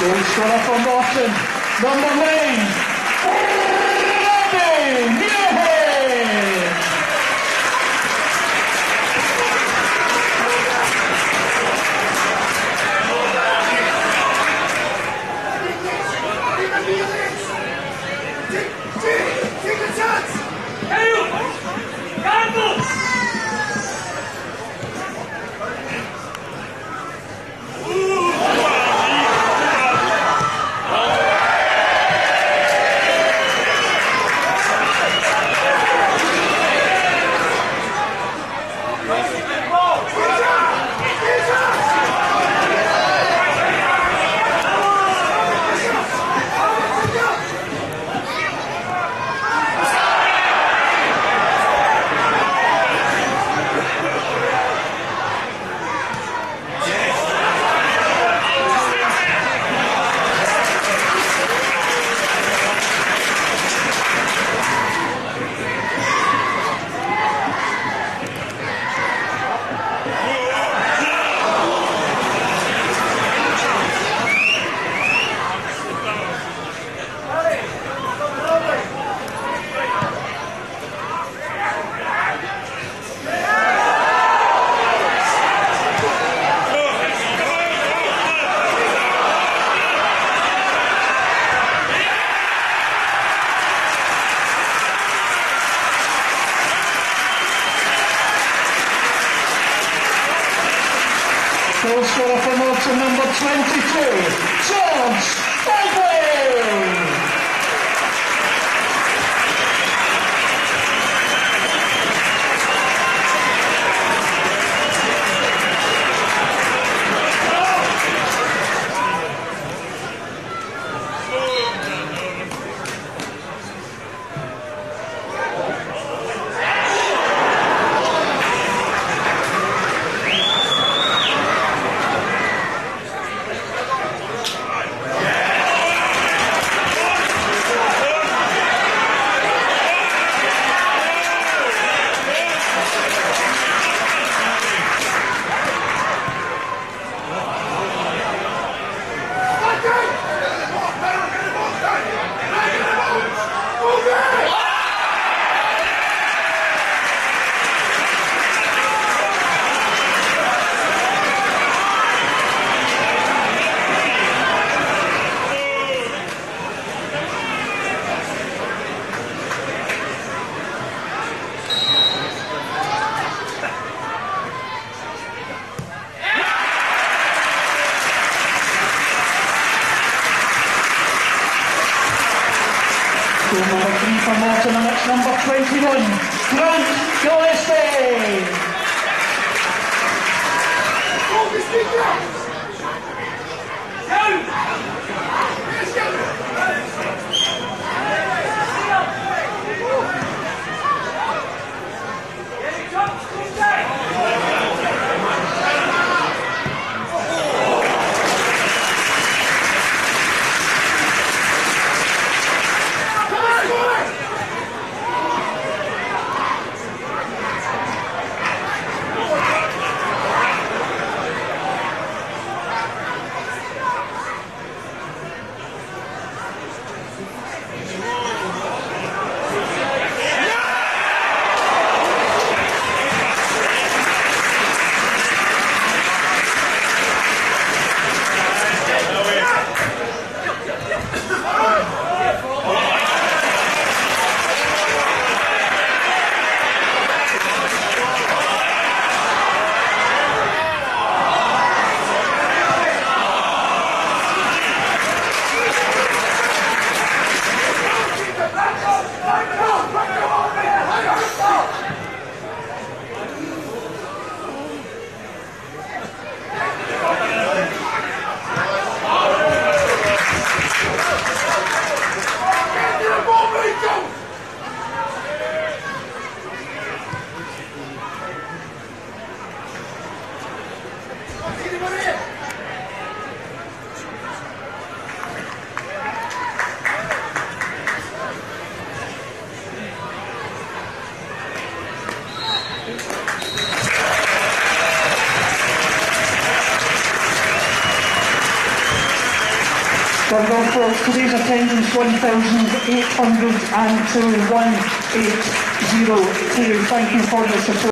Goalscorer for Boston. number nine, Number 22, George for today's attendance 1,802, 1,802. Thank you for the support.